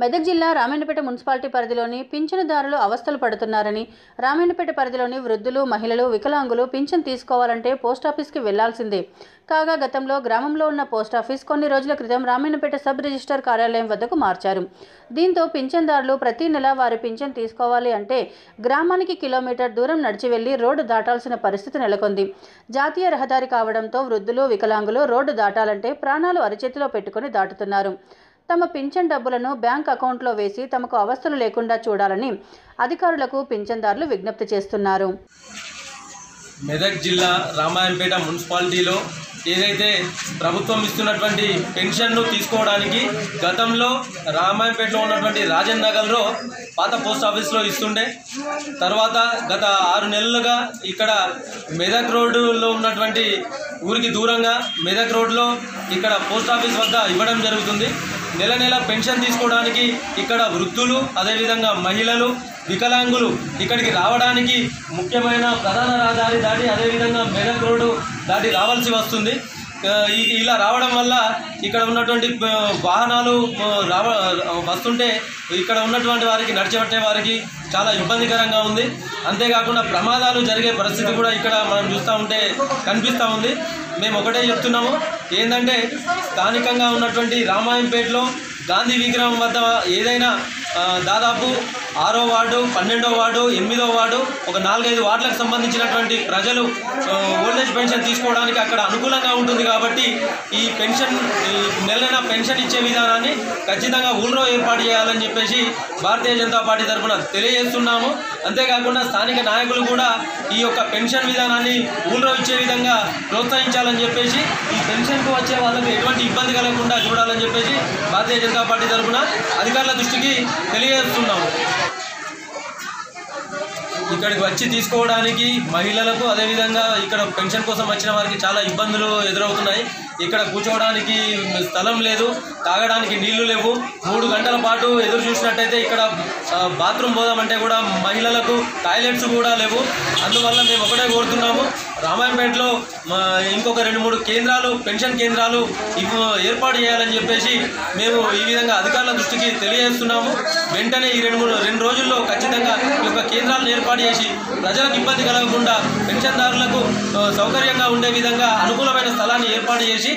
మెదక్ జిల్లా రామేణపేట మున్సిపాలిటీ పరిధిలోని పింఛనుదారులు అవస్థలు పడుతున్నారని రామేణపేట పరిధిలోని వృద్ధులు మహిళలు వికలాంగులు పింఛన్ తీసుకోవాలంటే పోస్టాఫీస్కి వెళ్ళాల్సిందే. కాగా గతంలో గ్రామంలో ఉన్న పోస్టాఫీస్ కొన్ని రోజుల క్రితం రామేణపేట సబ్ రిజిస్టర్ కార్యాలయం వద్దకు మార్చారు. దీంతో పింఛన్దారులు ప్రతి నెల వారి పింఛన్ తీసుకోవాలి అంటే గ్రామానికి కిలోమీటర్ దూరం నడిచి వెళ్ళి రోడ్డు దాటాల్సిన పరిస్థితి నెలకొంది. జాతీయ రహదారి కావడంతో వృద్ధులు వికలాంగులు రోడ్డు దాటాలంటే ప్రాణాలు అరిచేతిలో పెట్టుకుని దాటుతున్నారు. తమ పింఛన్ డబ్బులను బ్యాంక్ అకౌంట్లో వేసి తమకు అవస్థలు లేకుండా చూడాలని అధికారులకు పింఛన్దారులు విజ్ఞప్తి చేస్తున్నారు. మెదక్ జిల్లా రామాయంపేట మున్సిపాలిటీలో ఏదైతే ప్రభుత్వం ఇస్తున్నటువంటి పెన్షన్ను తీసుకోవడానికి గతంలో రామాయంపేటలో ఉన్నటువంటి రాజన్ నగర్లో పాత పోస్ట్ ఆఫీస్లో ఇస్తుండే. తర్వాత గత ఆరు నెలలుగా ఇక్కడ మెదక్ రోడ్డులో ఉన్నటువంటి ఊరికి దూరంగా మెదక్ రోడ్లో ఇక్కడ పోస్ట్ ఆఫీస్ వద్ద ఇవ్వడం జరుగుతుంది. నెల నెల పెన్షన్ తీసుకోవడానికి ఇక్కడ వృద్ధులు అదేవిధంగా మహిళలు వికలాంగులు ఇక్కడికి రావడానికి ముఖ్యమైన ప్రధాన రహదారి దాటి అదేవిధంగా మెదక్ రోడ్డు దాటి రావాల్సి వస్తుంది. ఇలా రావడం వల్ల ఇక్కడ ఉన్నటువంటి వాహనాలు రావ వస్తుంటే ఇక్కడ ఉన్నటువంటి వారికి నడిచబట్టే వారికి చాలా ఇబ్బందికరంగా ఉంది. అంతేకాకుండా ప్రమాదాలు జరిగే పరిస్థితి కూడా ఇక్కడ మనం చూస్తూ ఉంటే కనిపిస్తూ ఉంది. మేము ఒకటే చెప్తున్నాము ఏంటంటే స్థానికంగా ఉన్నటువంటి రామాయంపేటలో గాంధీ విగ్రహం వద్ద ఏదైనా దాదాపు ఆరో వార్డు పన్నెండో వార్డు ఎనిమిదో వార్డు ఒక నాలుగైదు వార్డులకు సంబంధించినటువంటి ప్రజలు ఓల్డేజ్ పెన్షన్ తీసుకోవడానికి అక్కడ అనుకూలంగా ఉంటుంది కాబట్టి ఈ పెన్షన్ నెలన పెన్షన్ ఇచ్చే విధానాన్ని ఖచ్చితంగా ఊళ్ళో ఏర్పాటు చేయాలని చెప్పేసి భారతీయ జనతా పార్టీ తరఫున తెలియజేస్తున్నాము. అంతేకాకుండా స్థానిక నాయకులు కూడా ఈ యొక్క పెన్షన్ విధానాన్ని ఊళ్ళో ఇచ్చే విధంగా ప్రోత్సహించాలని చెప్పేసి ఈ పెన్షన్కు వచ్చే వాళ్ళకు ఎటువంటి ఇబ్బంది కలగకుండా చూడాలని చెప్పేసి భారతీయ జనతా పార్టీ తరఫున అధికారుల దృష్టికి తెలియజేస్తున్నాము. ఇక్కడికి వచ్చి తీసుకోవడానికి మహిళలకు అదేవిధంగా ఇక్కడ పెన్షన్ కోసం వచ్చిన వారికి చాలా ఇబ్బందులు ఎదురవుతున్నాయి. ఇక్కడ కూర్చోవడానికి స్థలం లేదు తాగడానికి నీళ్ళు లేవు. మూడు గంటల పాటు ఎదురు చూసినట్టయితే ఇక్కడ బాత్రూమ్ పోదామంటే కూడా మహిళలకు టాయిలెట్స్ కూడా లేవు. అందువల్ల మేము ఒకటే కోరుతున్నాము రామాయంపేటలో ఇంకొక రెండు మూడు కేంద్రాలు పెన్షన్ కేంద్రాలు ఏర్పాటు చేయాలని చెప్పేసి మేము ఈ విధంగా అధికారుల దృష్టికి తెలియజేస్తున్నాము. వెంటనే ఈ రెండు మూడు రెండు రోజుల్లో ఖచ్చితంగా ఈ యొక్క కేంద్రాలను ఏర్పాటు చేసి ప్రజలకు ఇబ్బంది కలగకుండా పెన్షన్దారులకు సౌకర్యంగా ఉండే విధంగా అనుకూలమైన స్థలాన్ని ఏర్పాటు చేసి